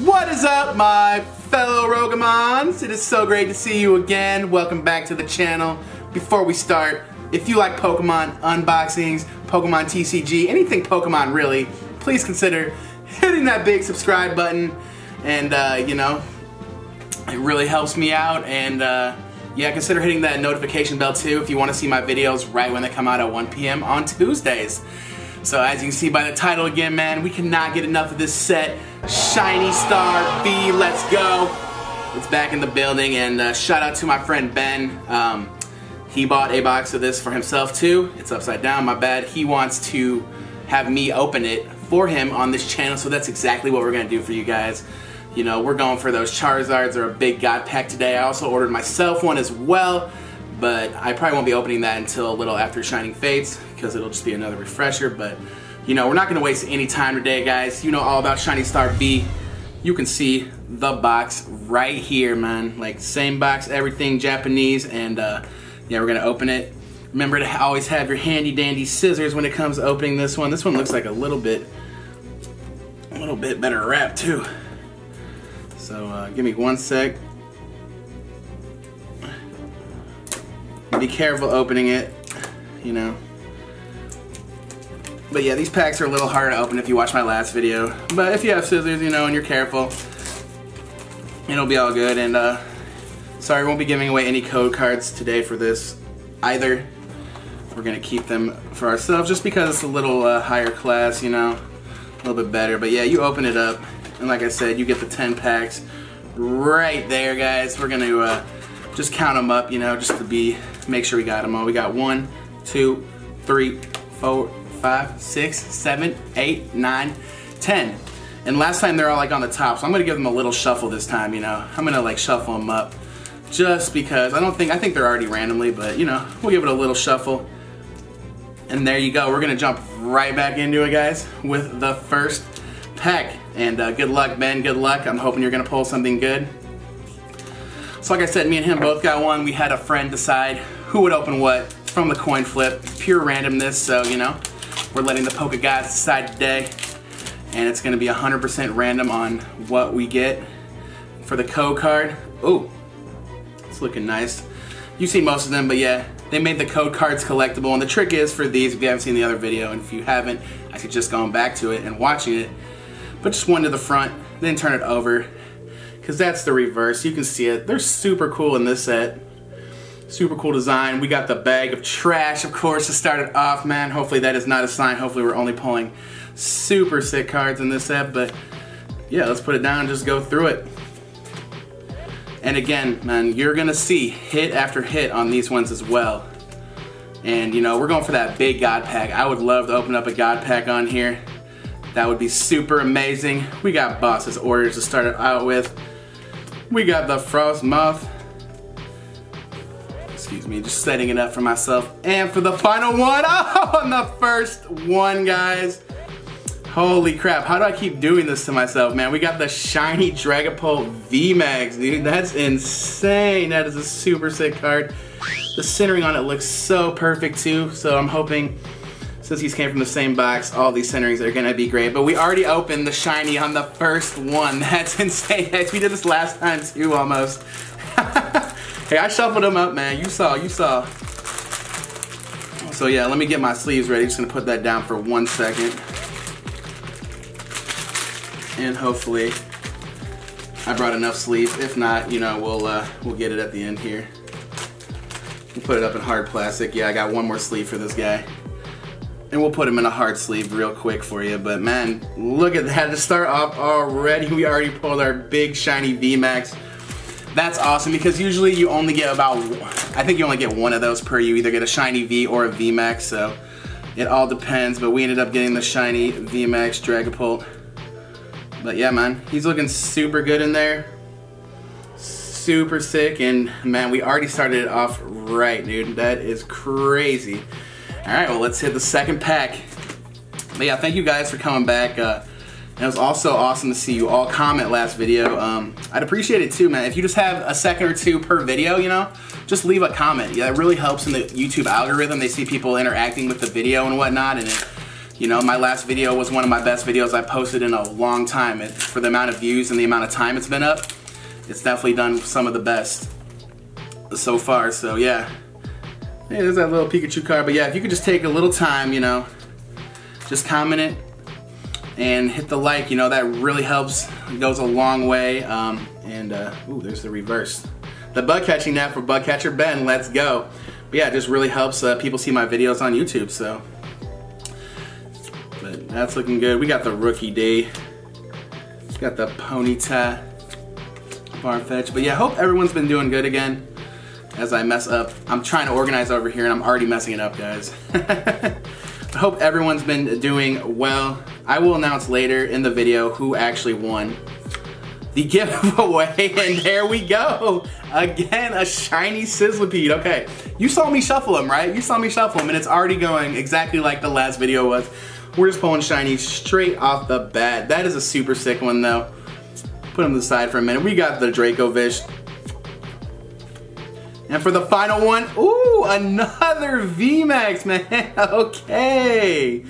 What is up, my fellow Rogémons? It is so great to see you again. Welcome back to the channel. Before we start, if you like Pokemon unboxings, Pokemon TCG, anything Pokemon really, please consider hitting that big subscribe button. And, uh, you know, it really helps me out. And, uh, yeah, consider hitting that notification bell too if you want to see my videos right when they come out at 1 p.m. on Tuesdays. So as you can see by the title again, man, we cannot get enough of this set. Shiny Star V, let's go. It's back in the building, and uh, shout out to my friend Ben. Um, he bought a box of this for himself too. It's upside down, my bad. He wants to have me open it for him on this channel, so that's exactly what we're gonna do for you guys. You know, we're going for those Charizards or a big God pack today. I also ordered myself one as well, but I probably won't be opening that until a little after Shining Fates because it'll just be another refresher. But, you know, we're not to waste any time today, guys. You know all about Shiny Star V. You can see the box right here, man. Like, same box, everything Japanese, and, uh, yeah, we're to open it. Remember to always have your handy dandy scissors when it comes to opening this one. This one looks like a little bit, a little bit better wrap, too. So uh, give me one sec. Be careful opening it, you know. But yeah, these packs are a little hard to open if you watch my last video. But if you have scissors, you know, and you're careful, it'll be all good. And uh, sorry, we won't be giving away any code cards today for this either. We're gonna keep them for ourselves just because it's a little uh, higher class, you know, a little bit better. But yeah, you open it up. And like I said, you get the 10 packs right there, guys. We're to uh, just count them up, you know, just to be, make sure we got them all. We got one, two, three, four, five, six, seven, eight, nine, ten. And last time they're all like on the top, so I'm to give them a little shuffle this time, you know. I'm to like shuffle them up just because I don't think, I think they're already randomly, but you know, we'll give it a little shuffle. And there you go. We're to jump right back into it, guys, with the first pack. And uh, good luck, Ben. Good luck. I'm hoping you're to pull something good. So like I said, me and him both got one. We had a friend decide who would open what from the coin flip. Pure randomness, so, you know, we're letting the Poke guys decide today. And it's to be 100% random on what we get for the code card. Oh, it's looking nice. You see most of them, but yeah, they made the code cards collectible. And the trick is for these, if you haven't seen the other video, and if you haven't, I suggest going back to it and watching it but just one to the front, then turn it over, because that's the reverse. You can see it. They're super cool in this set. Super cool design. We got the bag of trash, of course, to start it off, man. Hopefully that is not a sign. Hopefully we're only pulling super sick cards in this set, but yeah, let's put it down and just go through it. And again, man, you're gonna see hit after hit on these ones as well. And you know, we're going for that big God pack. I would love to open up a God pack on here. That would be super amazing. We got Boss's orders to start it out with. We got the Frosmoth. Excuse me, just setting it up for myself. And for the final one, oh, on the first one, guys. Holy crap, how do I keep doing this to myself, man? We got the shiny Dragapult VMAX, dude. That's insane. That is a super sick card. The centering on it looks so perfect, too. So I'm hoping since these came from the same box, all these centerings are gonna be great. But we already opened the shiny on the first one. That's insane. We did this last time too, almost. hey, I shuffled them up, man. You saw, you saw. So yeah, let me get my sleeves ready. Just gonna put that down for one second. And hopefully, I brought enough sleeves. If not, you know, we'll uh, we'll get it at the end here. We'll put it up in hard plastic. Yeah, I got one more sleeve for this guy. And we'll put him in a hard sleeve real quick for you. But man, look at that. To start off already, we already pulled our big shiny VMAX. That's awesome because usually you only get about, I think you only get one of those per. You either get a shiny V or a VMAX. So it all depends. But we ended up getting the shiny VMAX Dragapult. But yeah, man, he's looking super good in there. Super sick. And man, we already started it off right, dude. That is crazy. All right, well, let's hit the second pack. But yeah, thank you guys for coming back. Uh, it was also awesome to see you all comment last video. Um, I'd appreciate it too, man. If you just have a second or two per video, you know, just leave a comment. Yeah, it really helps in the YouTube algorithm. They see people interacting with the video and whatnot, and it You know, my last video was one of my best videos I posted in a long time. It, for the amount of views and the amount of time it's been up, it's definitely done some of the best so far. So yeah, hey, there's that little Pikachu card. But yeah, if you could just take a little time, you know, just comment it and hit the like. You know, that really helps. It goes a long way. Um, and uh, ooh, there's the reverse. The bug catching net for Bug Catcher Ben. Let's go. But yeah, it just really helps uh, people see my videos on YouTube. So. But that's looking good. We got the Rookidee. Got the Ponyta Farfetch. But yeah, hope everyone's been doing good again as I mess up. I'm trying to organize over here and I'm already messing it up, guys. I hope everyone's been doing well. I will announce later in the video who actually won the giveaway, and there we go. Again, a shiny Sizzlipede. Okay, you saw me shuffle them, right? You saw me shuffle them, and it's already going exactly like the last video was. We're just pulling shiny straight off the bat. That is a super sick one though. Put them to the side for a minute. We got the Dracovish. And for the final one, ooh, another VMAX, man. okay.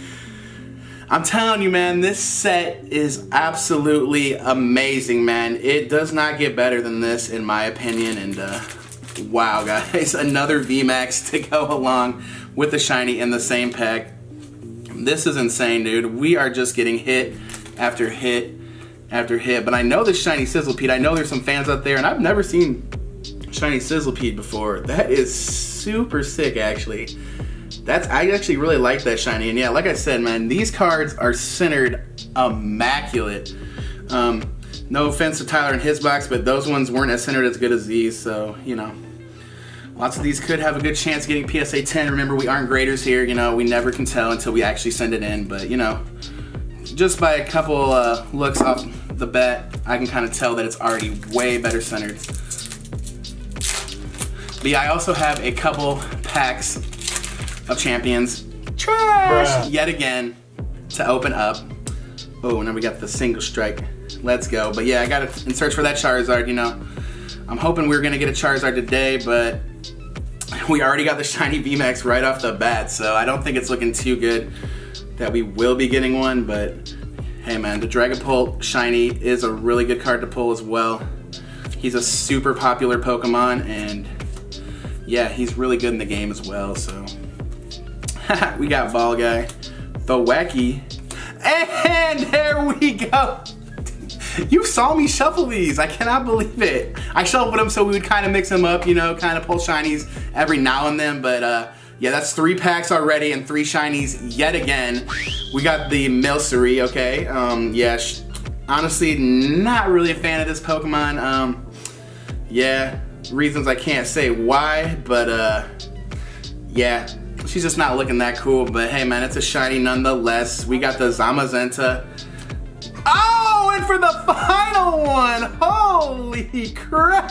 I'm telling you, man, this set is absolutely amazing, man. It does not get better than this, in my opinion. And uh, wow, guys, another VMAX to go along with the shiny in the same pack. This is insane, dude. We are just getting hit after hit after hit. But I know this shiny Sizzlipede. I know there's some fans out there, and I've never seen shiny Sizzlipede before. That is super sick, actually. That's I actually really like that shiny. And yeah, like I said, man, these cards are centered immaculate. Um, no offense to Tyler and his box, but those ones weren't as centered as good as these. So, you know, Lots of these could have a good chance getting PSA 10. Remember, we aren't graders here. You know, we never can tell until we actually send it in. But, you know, just by a couple uh, looks off the bat, I can kind of tell that it's already way better centered. But yeah, I also have a couple packs of Champions. Trash! Bruh. Yet again to open up. Oh, now we got the single strike. Let's go. But yeah, I got to in search for that Charizard, you know. I'm hoping we are going to get a Charizard today, but we already got the shiny VMAX right off the bat, so I don't think it's looking too good that we will be getting one, but hey man, the Dragapult shiny is a really good card to pull as well. He's a super popular Pokemon, and yeah, he's really good in the game as well, so. we got Ball Guy, the Wacky, and there we go. You saw me shuffle these. I cannot believe it. I shuffled them so we would kind of mix them up, you know, kind of pull shinies every now and then. But uh, yeah, that's three packs already and three shinies yet again. We got the Milcery, okay. Um, yeah, honestly, not really a fan of this Pokemon. Um, yeah, reasons I can't say why, but uh, yeah, she's just not looking that cool. But hey, man, it's a shiny nonetheless. We got the Zamazenta. Oh! and for the final one. Holy crap.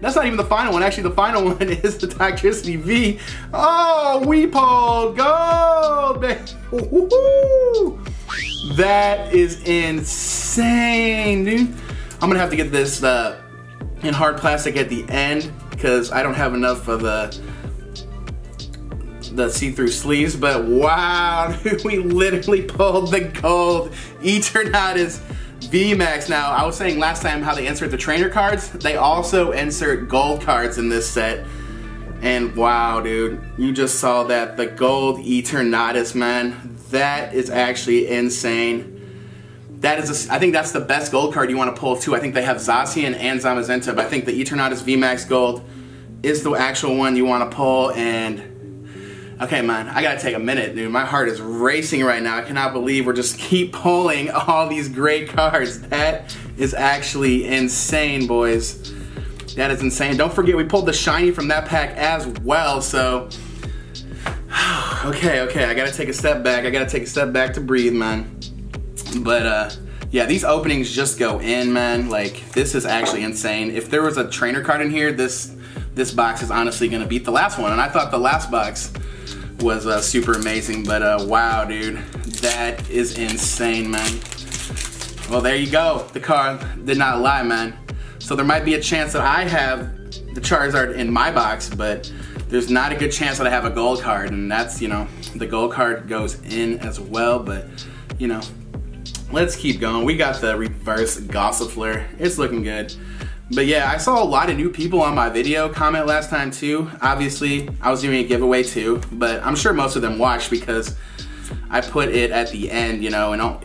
That's not even the final one. Actually, the final one is the Toxtricity V. Oh, we pulled gold, That is insane, dude. I'm gonna have to get this uh, in hard plastic at the end because I don't have enough of the the see-through sleeves, but wow, dude, we literally pulled the gold Eternatus VMAX. Now, I was saying last time how they insert the trainer cards. They also insert gold cards in this set. And wow, dude, you just saw that. The gold Eternatus, man. That is actually insane. That is, a, I think that's the best gold card you want to pull too. I think they have Zacian and Zamazenta, but I think the Eternatus VMAX Gold is the actual one you want to pull. And Okay, man, I gotta take a minute, dude. My heart is racing right now. I cannot believe we're just keep pulling all these great cards. That is actually insane, boys. That is insane. Don't forget, we pulled the shiny from that pack as well, so... okay, okay, I gotta take a step back. I gotta take a step back to breathe, man. But, uh, yeah, these openings just go in, man. Like, this is actually insane. If there was a trainer card in here, this this box is honestly gonna beat the last one. And I thought the last box was uh, super amazing. But uh, wow, dude, that is insane, man. Well, there you go. The card did not lie, man. So there might be a chance that I have the Charizard in my box, but there's not a good chance that I have a gold card, and that's, you know, the gold card goes in as well, but, you know, let's keep going. We got the reverse Gossifleur. It's looking good. But yeah, I saw a lot of new people on my video comment last time too. Obviously, I was doing a giveaway too, but I'm sure most of them watched because I put it at the end, you know, and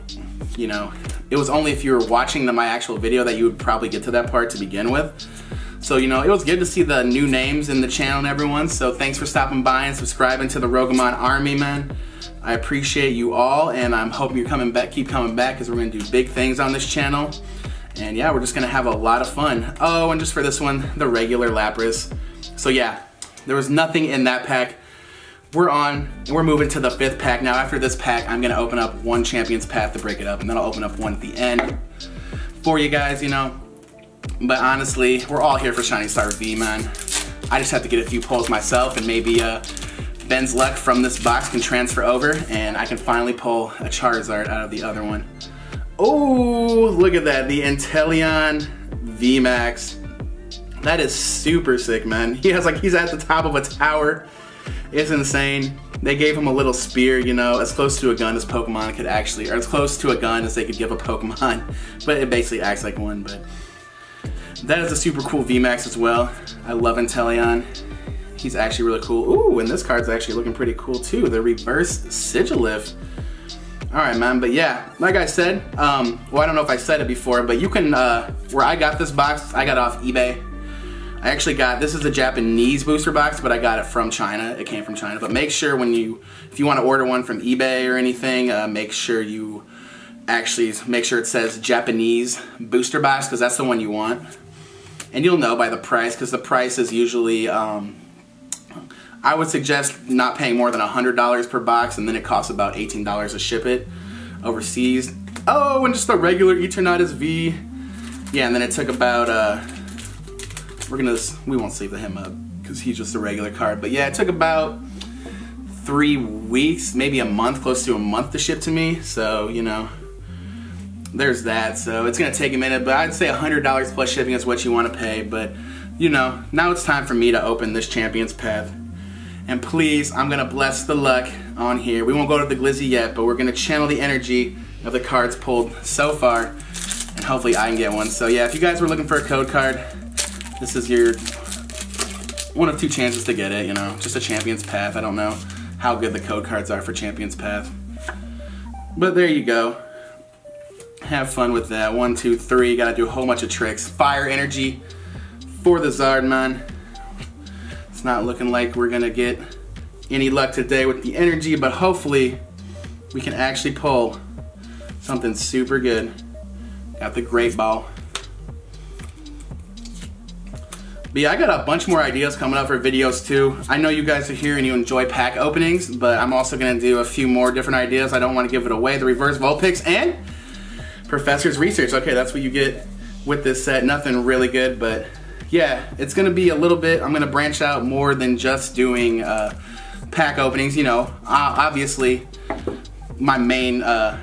you know, it was only if you were watching the, my actual video that you would probably get to that part to begin with. So, you know, it was good to see the new names in the channel and everyone. So thanks for stopping by and subscribing to the Rogémon Army, man. I appreciate you all and I'm hoping you're coming back, keep coming back because we're gonna do big things on this channel. And yeah, we're just gonna have a lot of fun. Oh, and just for this one, the regular Lapras. So yeah, there was nothing in that pack. We're on, we're moving to the fifth pack. Now after this pack, I'm gonna open up one Champion's Path to break it up, and then I'll open up one at the end for you guys, you know. But honestly, we're all here for Shiny Star V, man. I just have to get a few pulls myself, and maybe uh, Ben's luck from this box can transfer over, and I can finally pull a Charizard out of the other one. Oh, look at that, the Inteleon VMAX. That is super sick, man. He has like, he's at the top of a tower. It's insane. They gave him a little spear, you know, as close to a gun as Pokemon could actually, or as close to a gun as they could give a Pokemon. But it basically acts like one, but that is a super cool VMAX as well. I love Inteleon. He's actually really cool. Ooh, and this card's actually looking pretty cool too. The reverse Sigilyph. All right, man, but yeah, like I said, um, well, I don't know if I said it before, but you can, uh, where I got this box, I got off eBay. I actually got, this is a Japanese booster box, but I got it from China. It came from China. But make sure when you, if you want to order one from eBay or anything, uh, make sure you actually make sure it says Japanese booster box because that's the one you want. And you'll know by the price because the price is usually, um, I would suggest not paying more than $100 per box and then it costs about $18 to ship it overseas. Oh, and just the regular Eternatus V. Yeah, and then it took about, uh, we're gonna, we won't save the him up because he's just a regular card. But yeah, it took about three weeks, maybe a month, close to a month to ship to me. So, you know, there's that. So it's gonna take a minute, but I'd say $100 plus shipping is what you wanna pay. But, you know, now it's time for me to open this Champion's Path. And please, I'm gonna bless the luck on here. We won't go to the glizzy yet, but we're gonna channel the energy of the cards pulled so far, and hopefully I can get one. So yeah, if you guys were looking for a code card, this is your one of two chances to get it, you know, just a Champion's Path. I don't know how good the code cards are for Champion's Path. But there you go. Have fun with that. One, two, three. Gotta do a whole bunch of tricks. Fire energy for the Zardman not looking like we're gonna get any luck today with the energy, but hopefully we can actually pull something super good. Got the great ball. But yeah, I got a bunch more ideas coming up for videos too. I know you guys are here and you enjoy pack openings, but I'm also gonna do a few more different ideas. I don't wanna give it away. The reverse Vulpix and Professor's Research. Okay, that's what you get with this set. Nothing really good, but yeah, it's gonna be a little bit, I'm gonna branch out more than just doing uh, pack openings. You know, obviously my main uh,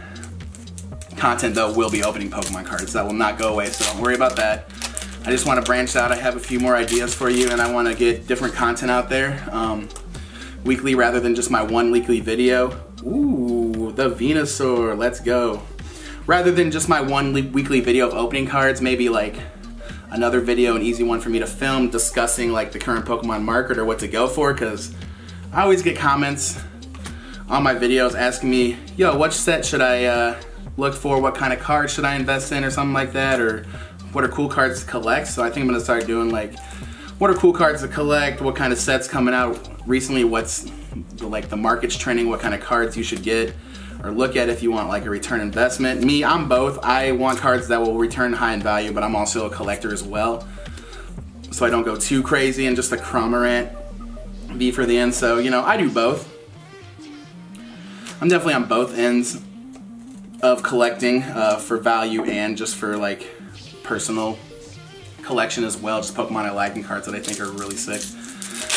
content though will be opening Pokemon cards. That will not go away, so don't worry about that. I just want to branch out. I have a few more ideas for you and I want to get different content out there um, weekly rather than just my one weekly video. Ooh, the Venusaur, let's go. Rather than just my one weekly video of opening cards, maybe like another video, an easy one for me to film discussing like the current Pokemon market or what to go for because I always get comments on my videos asking me, yo, what set should I uh, look for? What kind of cards should I invest in or something like that? Or what are cool cards to collect? So I think I'm gonna start doing like, what are cool cards to collect? What kind of sets coming out recently? What's like the market's trending? What kind of cards you should get? Or look at if you want like a return investment. Me, I'm both. I want cards that will return high in value, but I'm also a collector as well. So I don't go too crazy and just a Cramorant V for the end. So, you know, I do both. I'm definitely on both ends of collecting uh, for value and just for like personal collection as well. Just Pokemon I like and cards that I think are really sick.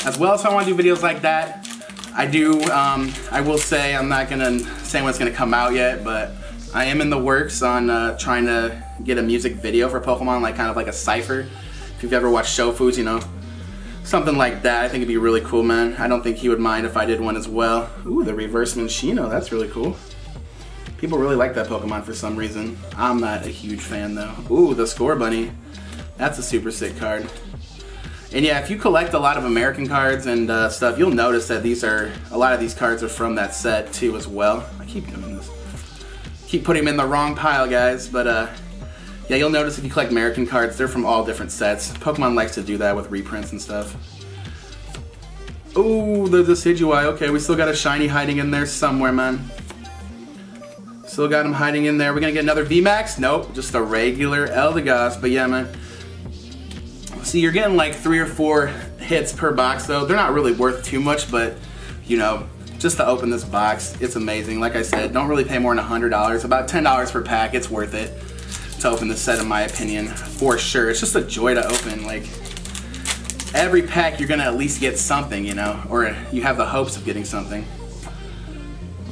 As well, so I want to do videos like that. I do, um, I will say, I'm not gonna say when it's gonna come out yet, but I am in the works on uh, trying to get a music video for Pokemon, like kind of like a cipher. If you've ever watched Shofu's, you know, something like that. I think it'd be really cool, man. I don't think he would mind if I did one as well. Ooh, the reverse Minccino, that's really cool. People really like that Pokemon for some reason. I'm not a huge fan though. Ooh, the Scorbunny. That's a super sick card. And yeah, if you collect a lot of American cards and uh, stuff, you'll notice that these are, a lot of these cards are from that set too as well. I keep doing this. Keep putting them in the wrong pile, guys, but uh, yeah, you'll notice if you collect American cards, they're from all different sets. Pokemon likes to do that with reprints and stuff. Oh, the Decidueye. Okay, we still got a shiny hiding in there somewhere, man. Still got him hiding in there. We're gonna get another VMAX? Nope, just a regular Eldegoss. But yeah, man. See, you're getting like three or four hits per box, though. They're not really worth too much, but you know, just to open this box, it's amazing. Like I said, don't really pay more than $100. About $10 per pack, it's worth it to open the set in my opinion, for sure. It's just a joy to open. Like, every pack you're gonna at least get something, you know, or you have the hopes of getting something.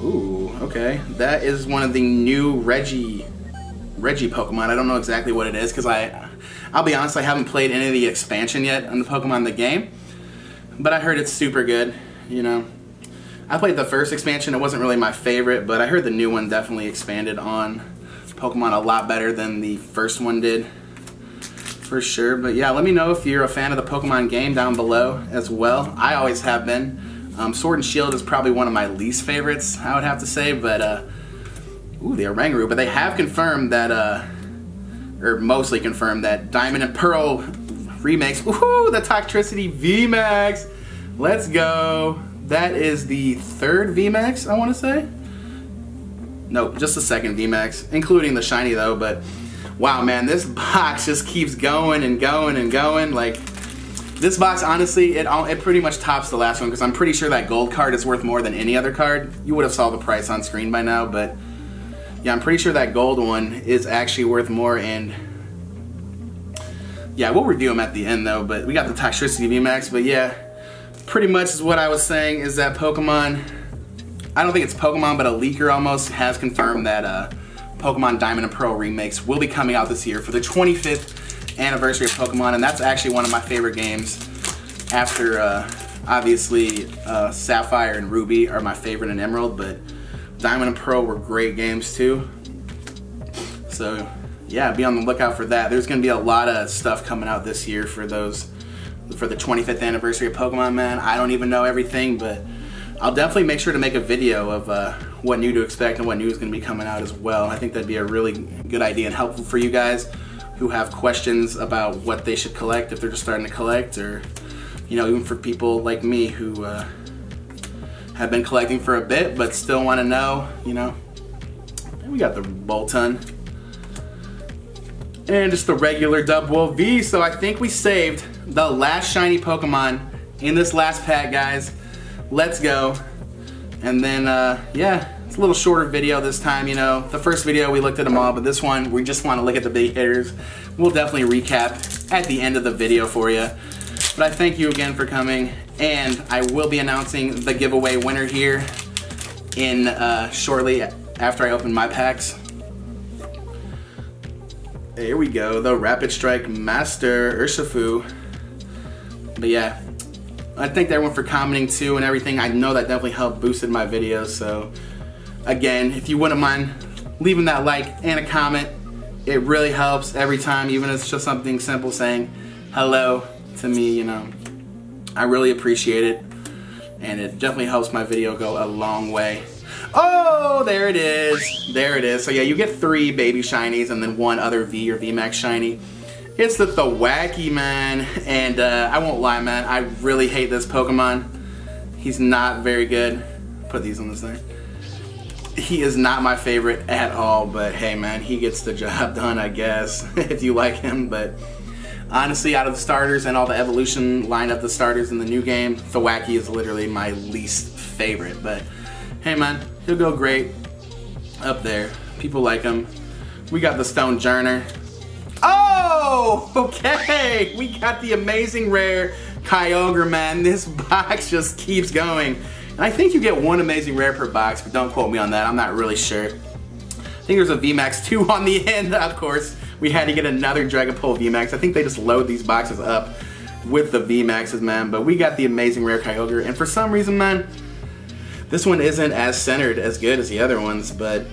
Ooh, okay. That is one of the new Reggie Reggie Pokemon. I don't know exactly what it is because I, I'll be honest, I haven't played any of the expansion yet on the Pokemon the game, but I heard it's super good. You know, I played the first expansion. It wasn't really my favorite, but I heard the new one definitely expanded on Pokemon a lot better than the first one did for sure. But yeah, let me know if you're a fan of the Pokemon game down below as well. I always have been. Um, Sword and Shield is probably one of my least favorites, I would have to say, but uh, ooh, the Oranguru. But they have confirmed that, uh, or mostly confirmed that Diamond and Pearl remakes. Ooh, the Toxtricity VMAX. Let's go. That is the third VMAX, I want to say. Nope, just the second VMAX, including the shiny though, but wow man, this box just keeps going and going and going. Like, this box, honestly, it, it pretty much tops the last one because I'm pretty sure that gold card is worth more than any other card. You would have saw the price on screen by now, but yeah, I'm pretty sure that gold one is actually worth more and yeah, we'll review them at the end though, but we got the Toxtricity VMAX, but yeah, pretty much is what I was saying is that Pokemon I don't think it's Pokemon, but a leaker almost has confirmed that uh, Pokemon Diamond and Pearl remakes will be coming out this year for the 25th anniversary of Pokemon, and that's actually one of my favorite games after, uh, obviously, uh, Sapphire and Ruby are my favorite and Emerald, but Diamond and Pearl were great games too. So, yeah, be on the lookout for that. There's going to be a lot of stuff coming out this year for those, for the 25th anniversary of Pokemon, man. I don't even know everything, but I'll definitely make sure to make a video of uh, what new to expect and what new is going to be coming out as well. I think that'd be a really good idea and helpful for you guys who have questions about what they should collect if they're just starting to collect or, you know, even for people like me who uh, have been collecting for a bit but still want to know, you know. And we got the Boltund. And just the regular Dubwool V. So I think we saved the last shiny Pokemon in this last pack, guys let's go. And then, uh, yeah, it's a little shorter video this time, you know. The first video, we looked at them all, but this one, we just want to look at the big hitters. We'll definitely recap at the end of the video for you. But I thank you again for coming, and I will be announcing the giveaway winner here in uh, shortly after I open my packs. There we go, the Rapid Strike Master Urshifu. But yeah, I thank everyone for commenting too and everything. I know that definitely helped boosted my videos. So again, if you wouldn't mind leaving that like and a comment, it really helps every time, even if it's just something simple saying hello to me, you know. I really appreciate it. And it definitely helps my video go a long way. Oh, there it is. There it is. So yeah, you get three baby shinies and then one other V or VMAX shiny. It's the Thwackey, man. And uh, I won't lie, man. I really hate this Pokemon. He's not very good. Put these on this thing. He is not my favorite at all, but hey, man, he gets the job done, I guess, if you like him. But honestly, out of the starters and all the evolution lineup, the starters in the new game, Thwackey is literally my least favorite. But hey, man, he'll go great up there. People like him. We got the Stonjourner. Oh, okay. We got the amazing rare Kyogre, man. This box just keeps going. And I think you get one amazing rare per box, but don't quote me on that. I'm not really sure. I think there's a VMAX 2 on the end, of course. We had to get another Dragon Dragapult VMAX. I think they just load these boxes up with the VMAXs, man. But we got the amazing rare Kyogre, and for some reason, man, this one isn't as centered as good as the other ones, but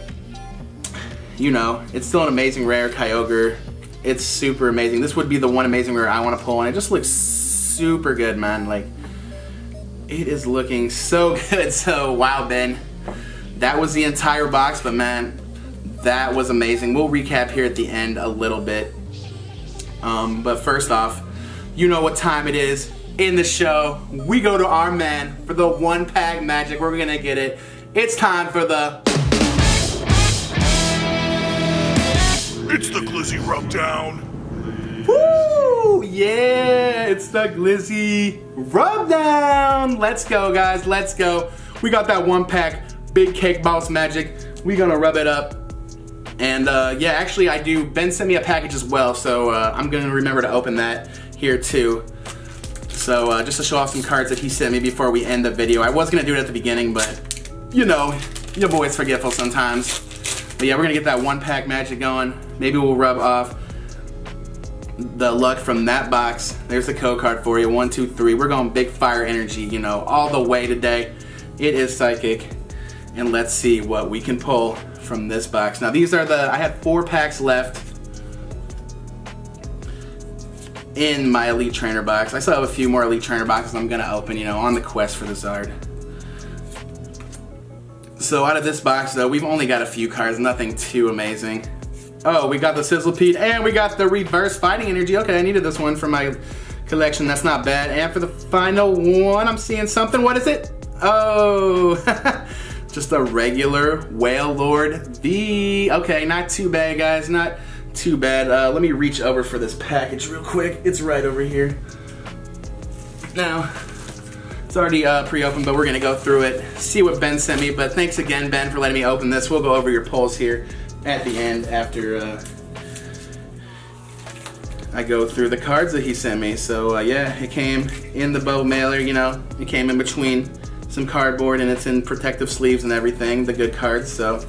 you know, it's still an amazing rare Kyogre. It's super amazing. This would be the one amazing rare I want to pull, and it just looks super good, man. Like, it is looking so good. So, wow, Ben. That was the entire box, but man, that was amazing. We'll recap here at the end a little bit. Um, but first off, you know what time it is in the show. We go to our man for the one pack magic. We're gonna get it. It's time for the. It's the Glizzy Rubdown. Woo! Yeah, it's the Glizzy Rubdown. Let's go, guys. Let's go. We got that one pack Big Cake Boss Magic. We're gonna rub it up. And uh, yeah, actually I do, Ben sent me a package as well, so uh, I'm gonna remember to open that here too. So uh, just to show off some cards that he sent me before we end the video. I was gonna do it at the beginning, but you know, your boy's forgetful sometimes. But yeah, we're gonna get that one pack magic going. Maybe we'll rub off the luck from that box. There's the code card for you, one, two, three. We're going big fire energy, you know, all the way today. It is psychic and let's see what we can pull from this box. Now these are the, I had four packs left in my Elite Trainer box. I still have a few more Elite Trainer boxes I'm gonna open, you know, on the quest for the Zard. So out of this box though, we've only got a few cards, nothing too amazing. Oh, we got the Sizzlipede and we got the Reverse Fighting Energy. Okay, I needed this one for my collection, that's not bad. And for the final one, I'm seeing something, what is it? Oh, just a regular Wailord V. Okay, not too bad, guys. Not too bad. Uh, let me reach over for this package real quick. It's right over here. Now, it's already uh, pre-opened, but we're gonna go through it, see what Ben sent me. But thanks again, Ben, for letting me open this. We'll go over your polls here at the end after uh, I go through the cards that he sent me. So uh, yeah, it came in the bow mailer, you know, it came in between some cardboard and it's in protective sleeves and everything, the good cards, so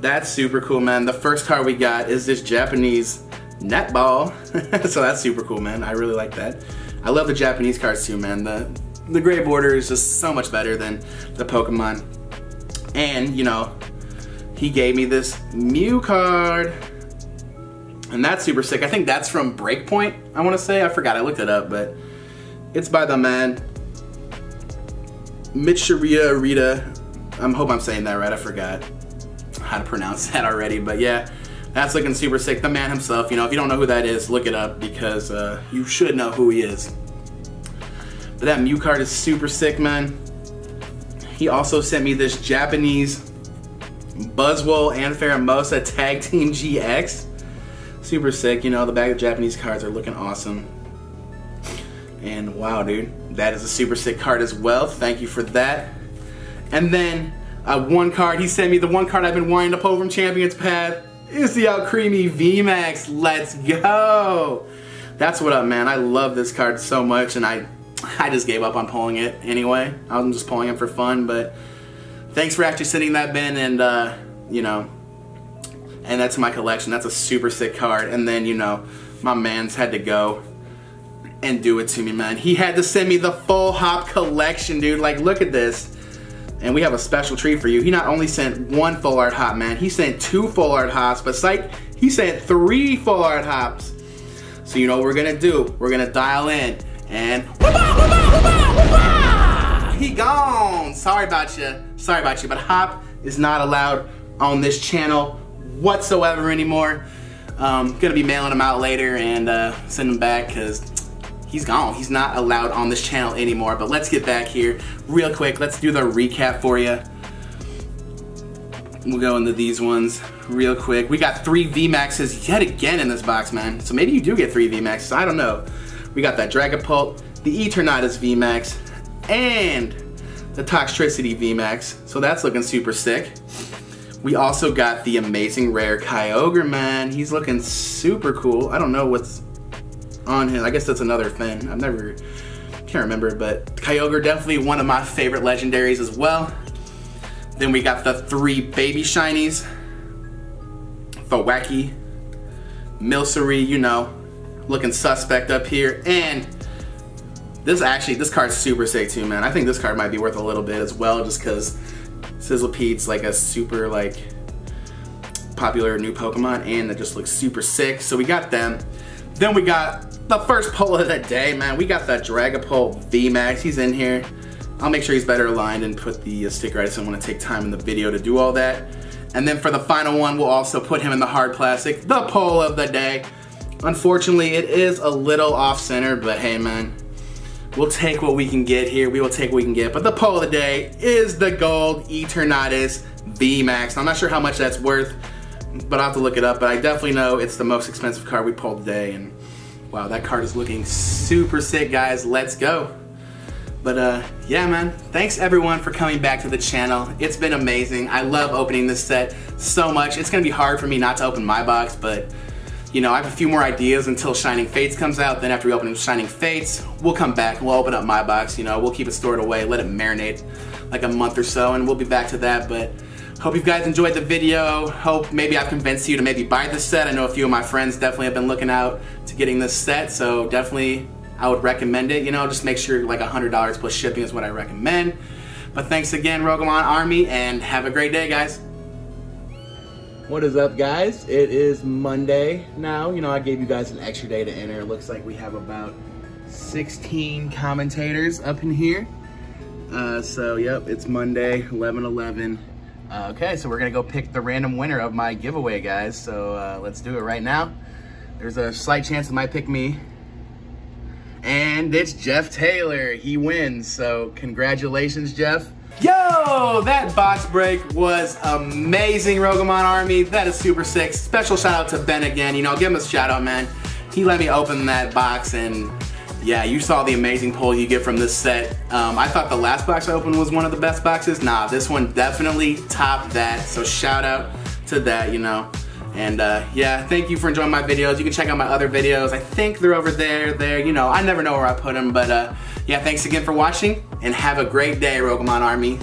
that's super cool, man. The first card we got is this Japanese Net Ball, so that's super cool, man. I really like that. I love the Japanese cards too, man. The, the gray border is just so much better than the Pokemon. And, you know, he gave me this Mew card. And that's super sick. I think that's from Breakpoint, I want to say. I forgot, I looked it up, but it's by the man Mitsuhiro Arita. I hope I'm saying that right. I forgot how to pronounce that already. But yeah, that's looking super sick. The man himself, you know, if you don't know who that is, look it up because uh, you should know who he is. But that Mew card is super sick, man. He also sent me this Japanese Buzzwole and Pheromosa Tag Team GX. Super sick, you know, the bag of Japanese cards are looking awesome. And wow, dude, that is a super sick card as well. Thank you for that. And then uh, one card, he sent me the one card I've been winding up over from Champions Path is the Alcremie VMAX. Let's go. That's what up, man. I love this card so much, and I, I just gave up on pulling it anyway. I was just pulling it for fun, but thanks for actually sending that, Ben, and uh, you know, and that's my collection. That's a super sick card. And then, you know, my man's had to go and do it to me, man. He had to send me the full hop collection, dude. Like, look at this. And we have a special treat for you. He not only sent one full art hop, man, he sent two full art hops, but psych, he sent three full art hops. So you know what we're gonna do? We're gonna dial in and he gone. Sorry about you. Sorry about you, but hop is not allowed on this channel whatsoever anymore. Um, gonna be mailing them out later and uh, send them back because he's gone. He's not allowed on this channel anymore. But let's get back here real quick. Let's do the recap for you. We'll go into these ones real quick. We got three VMAXs yet again in this box, man. So maybe you do get three VMAXs. I don't know. We got that Dragapult, the Eternatus VMAX, and the Toxtricity VMAX. So that's looking super sick. We also got the amazing rare Kyogre, man. He's looking super cool. I don't know what's on him. I guess that's another thing. I've never, can't remember, but Kyogre definitely one of my favorite legendaries as well. Then we got the three baby shinies. Thwackey, Milcery, you know, looking suspect up here. And this actually, this card's super sick too, man. I think this card might be worth a little bit as well, just because Sizzlipede's like a super like popular new Pokemon and that just looks super sick. So we got them. Then we got the first pull of the day, man. We got the Dragapult VMAX. He's in here. I'll make sure he's better aligned and put the uh, sticker. I just don't want to take time in the video to do all that. And then for the final one, we'll also put him in the hard plastic, the pull of the day. Unfortunately, it is a little off center, but hey man, we'll take what we can get here. We will take what we can get. But the pull of the day is the gold Eternatus VMAX. I'm not sure how much that's worth, but I'll have to look it up. But I definitely know it's the most expensive card we pulled today. And wow, that card is looking super sick, guys. Let's go. But uh, yeah, man, thanks everyone for coming back to the channel. It's been amazing. I love opening this set so much. It's gonna be hard for me not to open my box, but you know, I have a few more ideas until Shining Fates comes out. Then after we open Shining Fates, we'll come back we'll open up my box. You know, we'll keep it stored away, let it marinate like a month or so, and we'll be back to that. But hope you guys enjoyed the video. Hope maybe I've convinced you to maybe buy this set. I know a few of my friends definitely have been looking out getting this set, so definitely I would recommend it. You know, just make sure like $100 plus shipping is what I recommend. But thanks again, Rogémon Army, and have a great day, guys. What is up, guys? It is Monday now. You know, I gave you guys an extra day to enter. It looks like we have about 16 commentators up in here. Uh, so, yep, it's Monday, 11-11. Uh, okay, so we're gonna go pick the random winner of my giveaway, guys. So uh, let's do it right now. There's a slight chance it might pick me. And it's Jeff Taylor. He wins. So congratulations, Jeff. Yo, that box break was amazing, Rogémon Army. That is super sick. Special shout out to Ben again. You know, give him a shout out, man. He let me open that box and yeah, you saw the amazing pull you get from this set. Um, I thought the last box I opened was one of the best boxes. Nah, this one definitely topped that. So shout out to that, you know. And uh, yeah, thank you for enjoying my videos. You can check out my other videos. I think they're over there, there, you know, I never know where I put them, but uh, yeah, thanks again for watching and have a great day, Rogémon Army.